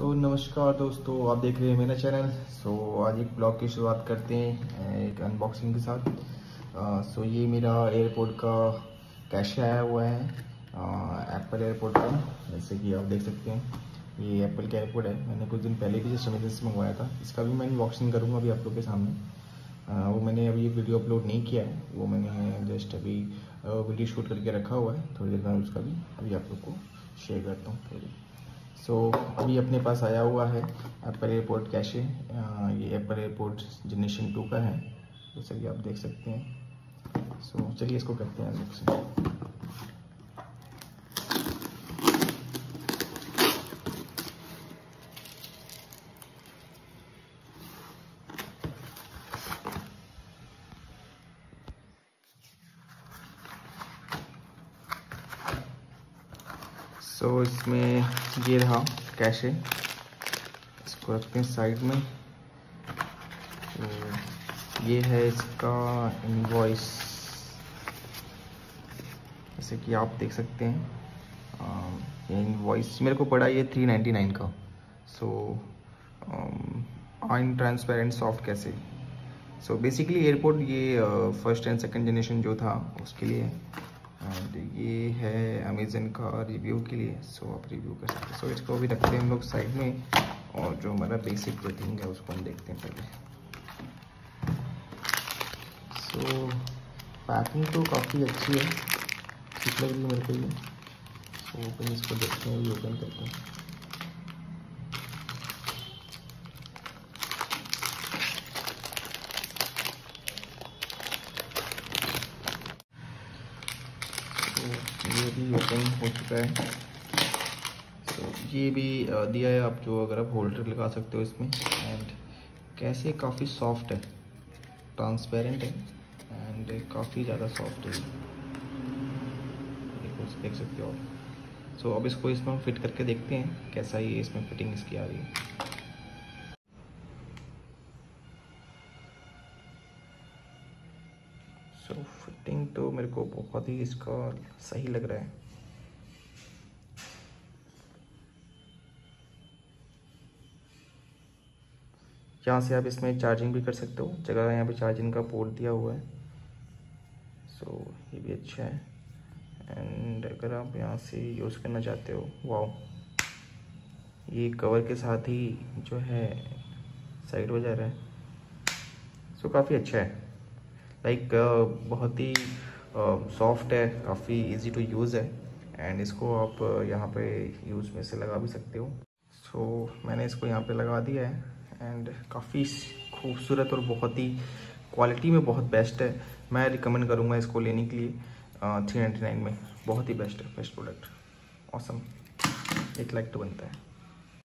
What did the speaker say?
सो so, नमस्कार दोस्तों आप देख रहे हैं मेरा चैनल। सो so, आज एक ब्लॉग की शुरुआत करते हैं एक अनबॉक्सिंग के साथ। सो so, ये मेरा एयरपोर्ट का कैश आया हुआ है एप्पल एयरपोर्ट का जैसे कि आप देख सकते हैं। ये एप्पल का एयरपोर्ट है। मैंने कुछ दिन पहले भी जस्ट अमेजन से मंगवाया था। इसका भी मैं अनबॉक्सिंग करूँगा अभी आप लोग के सामने। uh, वो मैंने अभी वीडियो अपलोड नहीं किया है। वो मैंने जस्ट अभी वीडियो शूट करके रखा हुआ है। थोड़ी देर बाद उसका भी अभी आप लोग को शेयर करता हूँ। सो so, अभी अपने पास आया हुआ है एप्पल एयरपोर्ट कैशे ये एप्पल एयरपोर्ट जनरेशन टू का है। जैसे कि आप देख सकते हैं। सो so, चलिए इसको करते हैं सो so, इसमें ये रहा कैशे। इसको रखते हैं साइड में। तो ये है इसका इनवॉइस जैसे कि आप देख सकते हैं ये इनवॉइस मेरे को पड़ा ये थ्री नाइन्टी नाइन का सो आइन ट्रांसपेरेंट सॉफ्ट कैसे? सो बेसिकली एयरपोर्ट ये फ़र्स्ट एंड सेकंड जनरेशन जो था उसके लिए एंड ये है अमेजन का रिव्यू के लिए सो आप रिव्यू कर सकते हैं। सो इसको भी रखते हैं हम लोग साइड में, और जो हमारा बेसिक रेटिंग है, उसको हम देखते हैं पहले। सो पैकिंग तो काफ़ी अच्छी है, ठीक लग रही मेरे को ये। सो ओपन इसको देखते हैं ओपन करते हैं। ये भी ओपन हो चुका है। तो ये भी दिया है आप जो अगर आप होल्डर लगा सकते हो इसमें। एंड कैसे काफ़ी सॉफ्ट है। ट्रांसपेरेंट है। एंड काफ़ी ज़्यादा सॉफ्ट है। देख सकते हो आप। सो अब इसको इसमें हम फिट करके देखते हैं, कैसा ये इसमें फिटिंग इसकी आ रही है। सो फिटिंग तो मेरे को बहुत ही इसका सही लग रहा है। यहाँ से आप इसमें चार्जिंग भी कर सकते हो। जगह यहाँ पे चार्जिंग का पोर्ट दिया हुआ है। सो so, ये भी अच्छा है। एंड अगर आप यहाँ से यूज़ करना चाहते हो वाओ ये कवर के साथ ही जो है साइड हो जा रहा है। सो so, काफ़ी अच्छा है। लाइक like, बहुत ही सॉफ्ट है काफ़ी इजी टू यूज़ है। एंड इसको आप यहाँ पे यूज़ में से लगा भी सकते हो। सो so, मैंने इसको यहाँ पे लगा दिया है। एंड काफ़ी खूबसूरत और बहुत ही क्वालिटी में बहुत बेस्ट है। मैं रिकमेंड करूँगा इसको लेने के लिए थ्री नाइन्टी नाइन में। बहुत ही बेस्ट है बेस्ट प्रोडक्ट ऑसम एक लाइक तो बनता है।